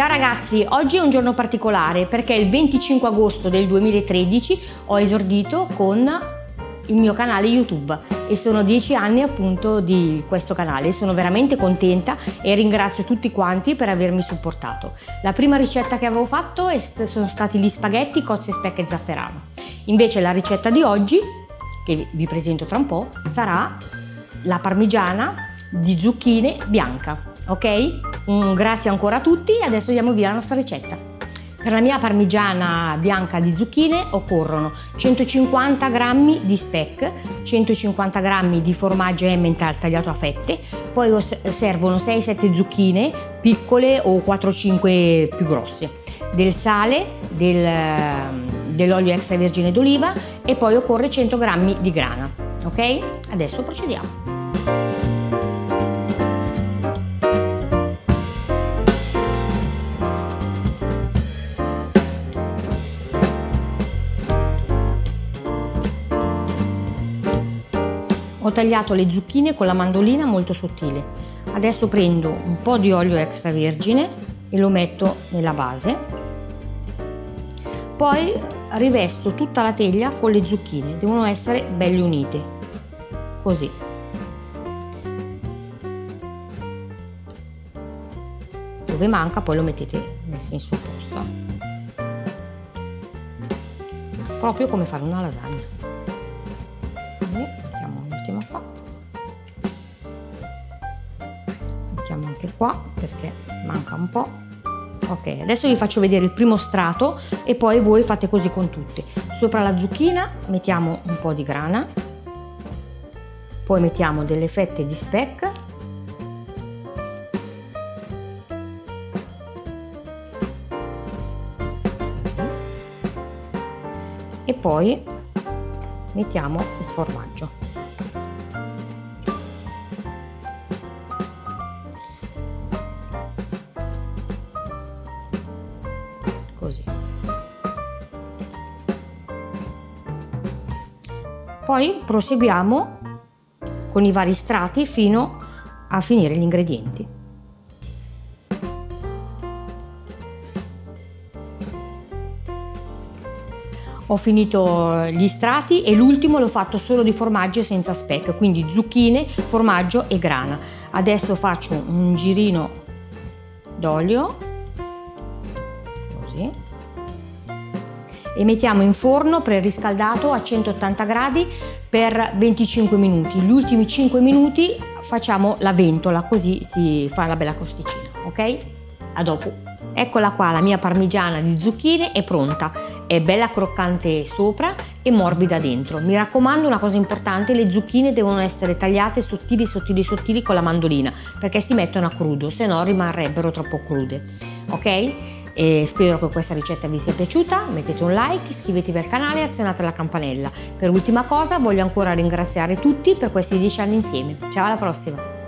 Ciao ragazzi, oggi è un giorno particolare perché il 25 agosto del 2013 ho esordito con il mio canale YouTube e sono dieci anni appunto di questo canale. Sono veramente contenta e ringrazio tutti quanti per avermi supportato. La prima ricetta che avevo fatto sono stati gli spaghetti cozze, speck e zafferano. Invece la ricetta di oggi, che vi presento tra un po', sarà la parmigiana di zucchine bianca ok? Un grazie ancora a tutti e adesso diamo via la nostra ricetta. Per la mia parmigiana bianca di zucchine occorrono 150 g di speck, 150 g di formaggio Emmental tagliato a fette, poi servono 6-7 zucchine piccole o 4-5 più grosse, del sale, del, dell'olio extravergine d'oliva e poi occorre 100 g di grana. Ok? Adesso procediamo. Ho tagliato le zucchine con la mandolina molto sottile. Adesso prendo un po' di olio extravergine e lo metto nella base. Poi rivesto tutta la teglia con le zucchine, devono essere belle unite, così. Dove manca poi lo mettete messo in suo. Proprio come fare una lasagna. Mettiamo anche qua perché manca un po' ok adesso vi faccio vedere il primo strato e poi voi fate così con tutte sopra la zucchina mettiamo un po' di grana poi mettiamo delle fette di speck e poi mettiamo il formaggio così. Poi proseguiamo con i vari strati fino a finire gli ingredienti. Ho finito gli strati e l'ultimo l'ho fatto solo di formaggio senza speck, quindi zucchine, formaggio e grana. Adesso faccio un girino d'olio così e mettiamo in forno preriscaldato a 180 gradi per 25 minuti. Gli ultimi 5 minuti facciamo la ventola così si fa la bella crosticina, ok? A dopo. Eccola qua, la mia parmigiana di zucchine è pronta. È bella croccante sopra e morbida dentro. Mi raccomando una cosa importante, le zucchine devono essere tagliate sottili sottili sottili con la mandolina perché si mettono a crudo, se no rimarrebbero troppo crude. Ok? E spero che questa ricetta vi sia piaciuta, mettete un like, iscrivetevi al canale e azionate la campanella. Per ultima cosa voglio ancora ringraziare tutti per questi 10 anni insieme. Ciao alla prossima!